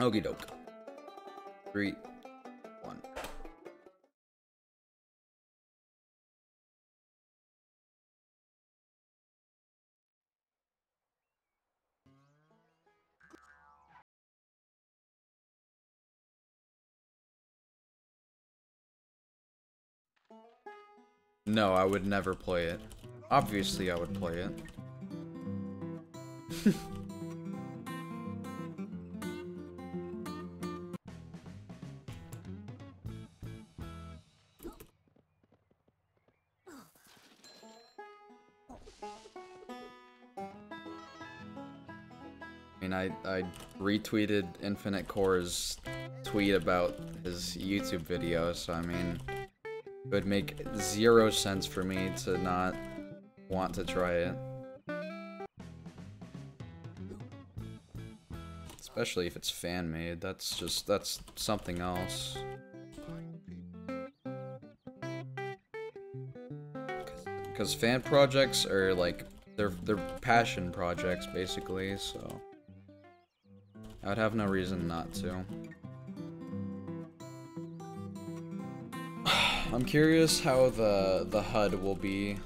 Okie doke. Three, one. No, I would never play it. Obviously, I would play it. I I, retweeted Infinite Core's tweet about his YouTube video, so I mean, it would make zero sense for me to not want to try it. Especially if it's fan-made, that's just, that's something else. Because fan projects are like, they're, they're passion projects, basically, so... I would have no reason not to. I'm curious how the the HUD will be.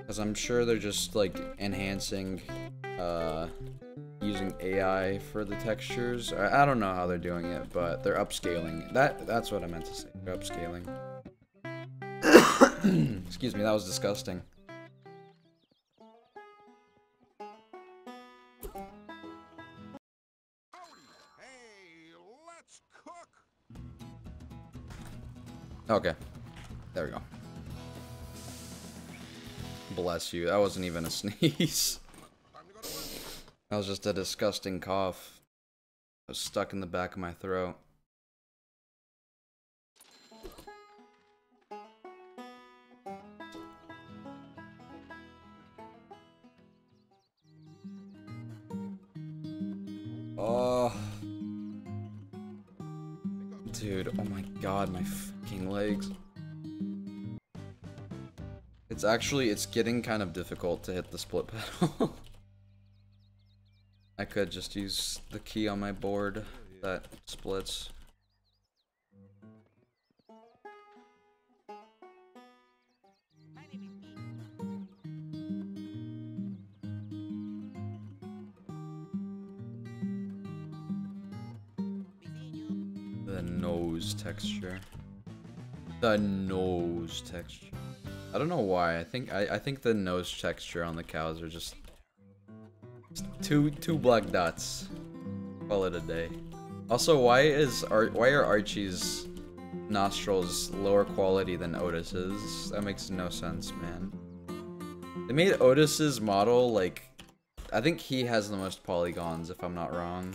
Because I'm sure they're just like enhancing uh, using AI for the textures. I, I don't know how they're doing it, but they're upscaling. That That's what I meant to say. They're upscaling. Excuse me, that was disgusting. Okay. There we go. Bless you. That wasn't even a sneeze. That was just a disgusting cough. I was stuck in the back of my throat. Oh. Dude, oh my god, my fucking legs. It's actually, it's getting kind of difficult to hit the split pedal. I could just use the key on my board that splits. The nose texture. The nose texture. I don't know why. I think I, I think the nose texture on the cows are just two two black dots. Call it a day. Also, why is Ar why are Archie's nostrils lower quality than Otis's? That makes no sense, man. They made Otis's model like I think he has the most polygons if I'm not wrong.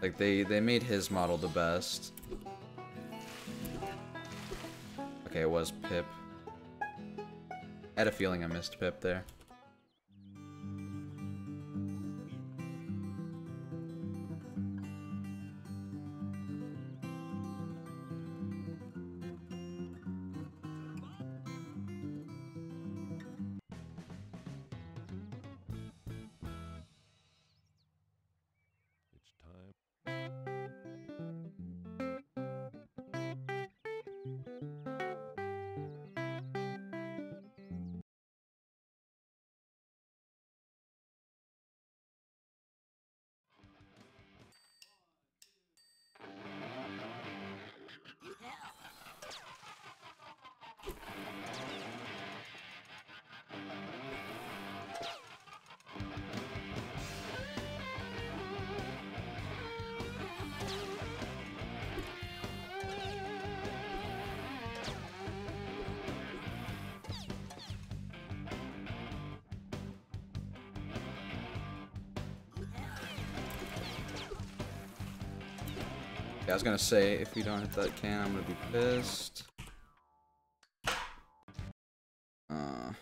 Like they they made his model the best. Okay, it was Pip. I had a feeling I missed Pip there. Yeah, I was gonna say, if we don't hit that can, I'm gonna be pissed. Uh.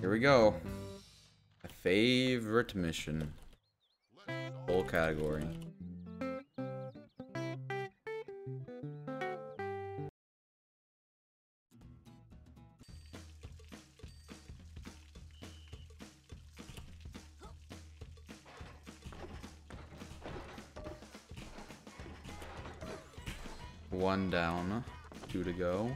Here we go. My favorite mission. Whole category. Down, two to go.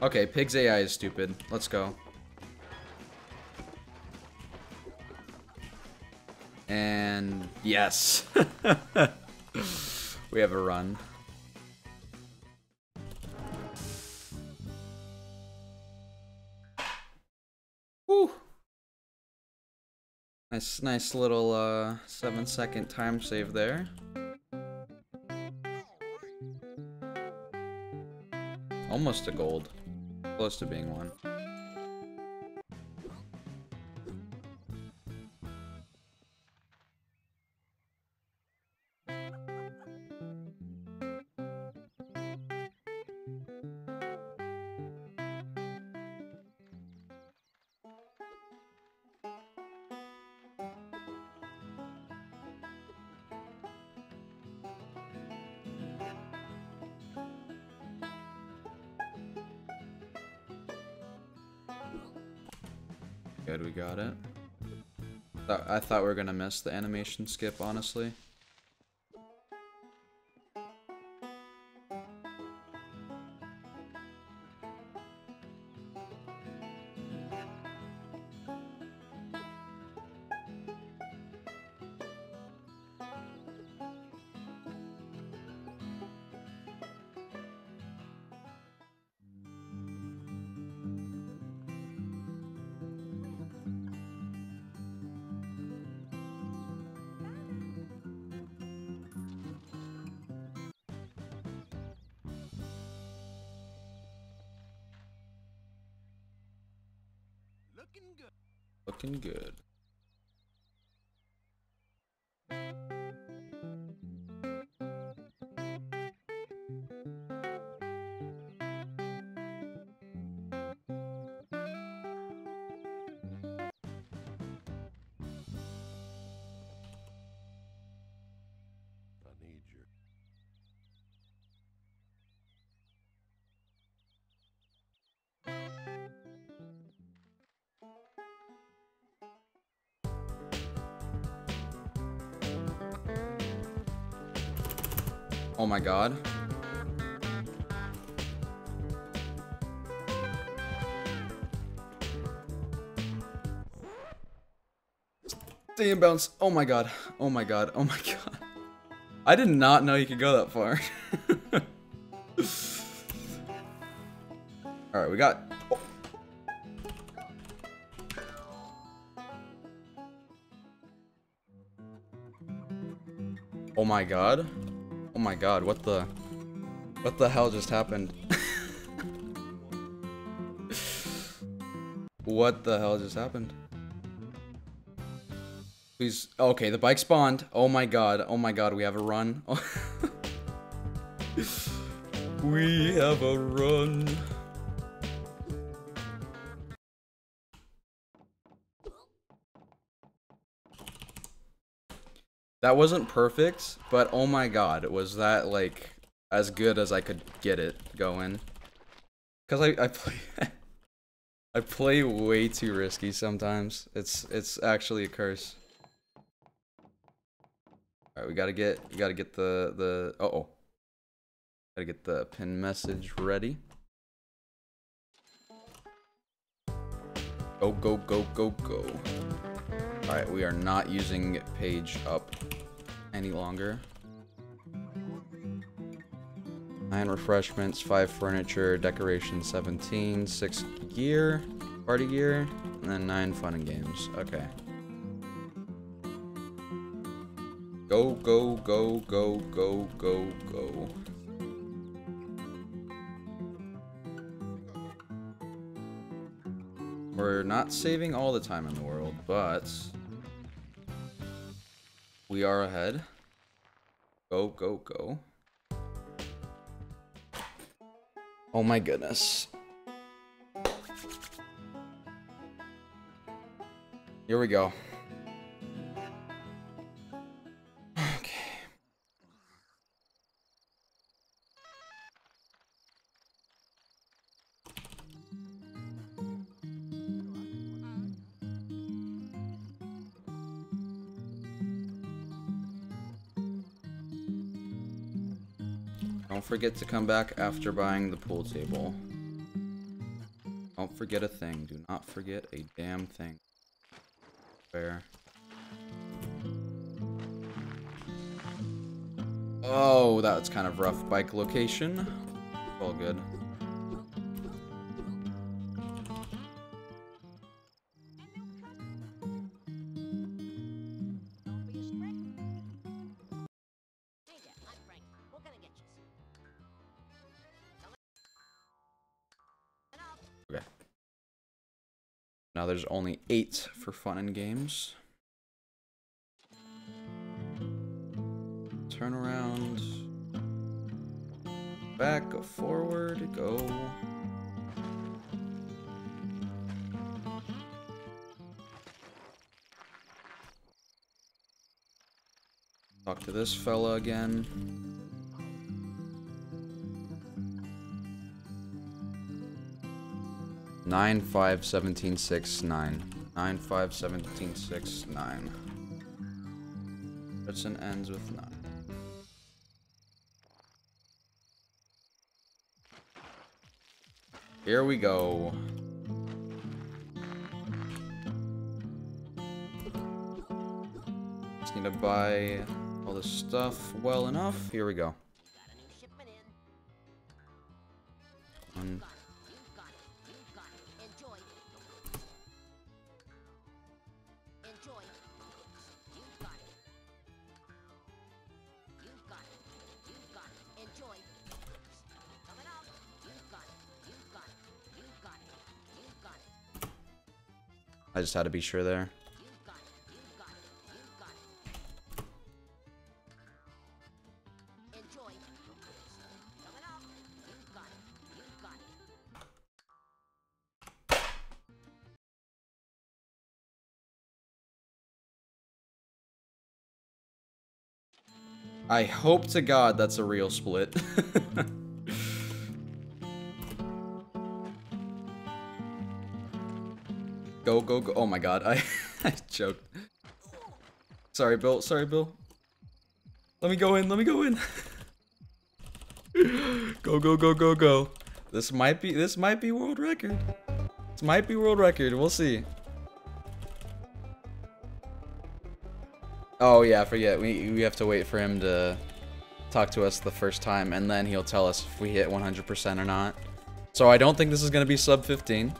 Okay, Pig's AI is stupid. Let's go. And yes. we have a run. Nice, nice little uh, seven second time save there. Almost a gold. Close to being one. Good, we got it. I thought we were gonna miss the animation skip, honestly. Looking good. Oh my god. Stay in bounce. Oh my god. Oh my god. Oh my god. I did not know you could go that far. Alright, we got... oh. oh my god. Oh my god, what the... What the hell just happened? what the hell just happened? Please... Okay, the bike spawned. Oh my god, oh my god, we have a run. we have a run. That wasn't perfect, but oh my god, was that like as good as I could get it going? Cause I I play I play way too risky sometimes. It's it's actually a curse. All right, we gotta get we gotta get the the uh oh. Gotta get the pin message ready. Go go go go go. Alright, we are not using page up any longer. Nine refreshments, five furniture, decoration 17, six gear, party gear, and then nine fun and games. Okay. Go, go, go, go, go, go, go. We're not saving all the time in the world, but we are ahead. Go, go, go. Oh my goodness. Here we go. Don't forget to come back after buying the pool table. Don't forget a thing. Do not forget a damn thing. Fair. Oh, that's kind of rough bike location. All good. Now there's only eight for fun and games. Turn around. Back, go forward, go. Talk to this fella again. Nine five seventeen six nine. Nine five seventeen six nine. And ends with nine. Here we go. Just need to buy all this stuff well enough. Here we go. One, I just had to be sure there. I hope to God that's a real split. go, go, go. Oh my god, I, I joked. Sorry, Bill. Sorry, Bill. Let me go in. Let me go in. go, go, go, go, go. This might be, this might be world record. This might be world record. We'll see. Oh yeah, forget. We we have to wait for him to talk to us the first time, and then he'll tell us if we hit 100% or not. So I don't think this is gonna be sub 15.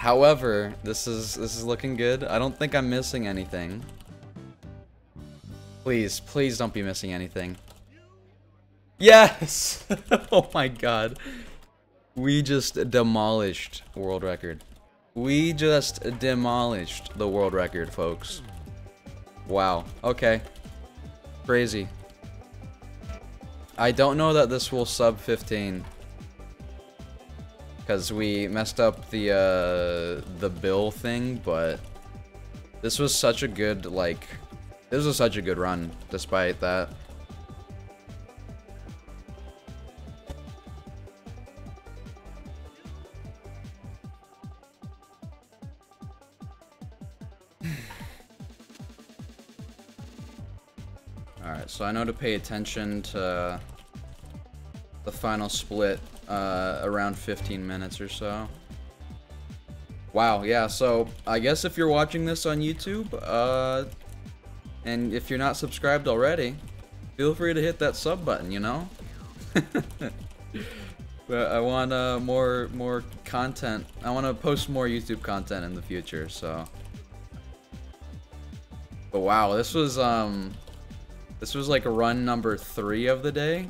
However, this is this is looking good. I don't think I'm missing anything. Please, please don't be missing anything. Yes! oh my god. We just demolished world record. We just demolished the world record, folks. Wow. Okay. Crazy. I don't know that this will sub 15. Because we messed up the, uh, the bill thing, but this was such a good, like, this was such a good run, despite that. Alright, so I know to pay attention to the final split uh, around 15 minutes or so. Wow, yeah, so I guess if you're watching this on YouTube, uh, and if you're not subscribed already, feel free to hit that sub button, you know? but I want uh, more more content. I want to post more YouTube content in the future, so. But wow, this was um this was like run number three of the day.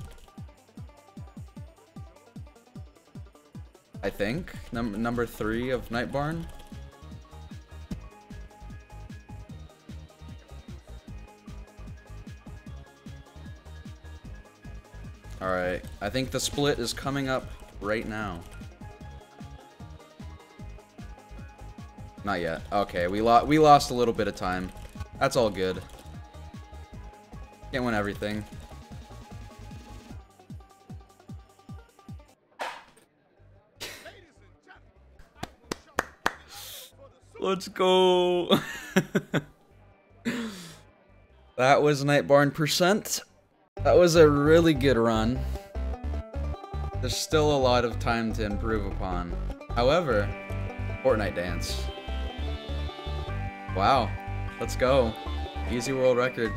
I think. Num number three of Night Barn. Alright, I think the split is coming up right now. Not yet. Okay, we, lo we lost a little bit of time. That's all good. Can't win everything. Let's go. that was Nightbarn percent. That was a really good run. There's still a lot of time to improve upon. However, Fortnite dance. Wow. Let's go. Easy world record.